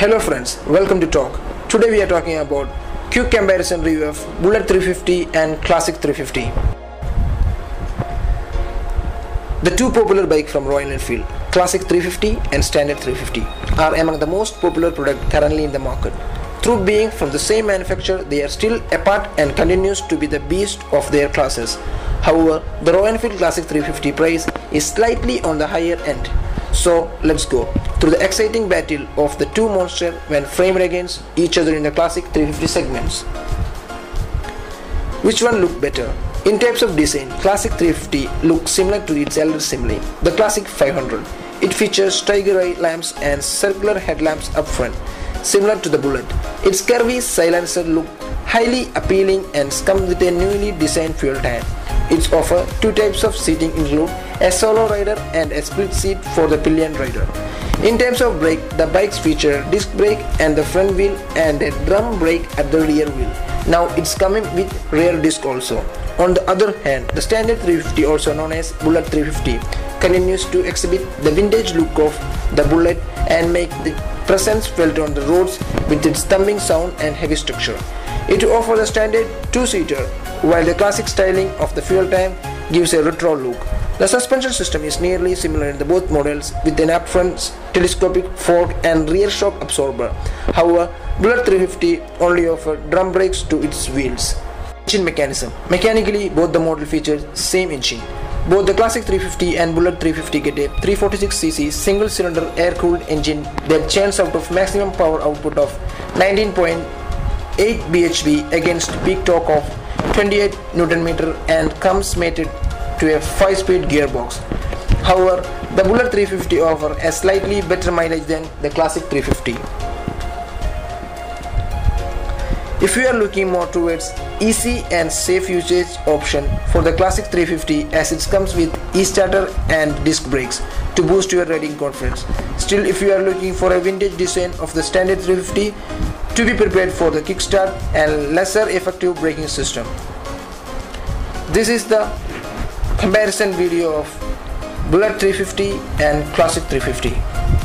Hello friends, welcome to Torque. Today we are talking about quick comparison review of Bullet 350 and Classic 350. The two popular bikes from Royal Enfield, Classic 350 and Standard 350, are among the most popular products currently in the market. Through being from the same manufacturer, they are still apart and continues to be the beast of their classes. However, the Royal Enfield Classic 350 price is slightly on the higher end. So let's go through the exciting battle of the two monsters when framed against each other in the Classic 350 segments. Which one looked better? In terms of design, Classic 350 looks similar to its elder sibling, the Classic 500. It features tiger eye lamps and circular headlamps up front, similar to the Bullet. Its curvy silencer look highly appealing and comes with a newly designed fuel tank. It offers two types of seating include a solo rider and a split seat for the pillion rider. In terms of brake, the bikes feature disc brake and the front wheel and a drum brake at the rear wheel. Now it's coming with rear disc also. On the other hand, the standard 350 also known as Bullet 350 continues to exhibit the vintage look of the Bullet and make the presence felt on the roads with its thumping sound and heavy structure. It offers a standard two-seater while the classic styling of the fuel tank gives a retro look. The suspension system is nearly similar in the both models with an upfront telescopic fork and rear shock absorber. However, Bullet 350 only offers drum brakes to its wheels. Engine mechanism. Mechanically, both the model features same engine. Both the Classic 350 and Bullet 350 get a 346cc single-cylinder air-cooled engine that churns out of maximum power output of 19.8 bhp against peak torque of 28 Nm and comes mated to a 5-speed gearbox. However, the Bullet 350 offers a slightly better mileage than the Classic 350. If you are looking more towards easy and safe usage option for the Classic 350 as it comes with e-starter and disc brakes to boost your riding confidence. Still if you are looking for a vintage design of the standard 350 to be prepared for the kickstart and lesser effective braking system. This is the comparison video of Bullet 350 and Classic 350.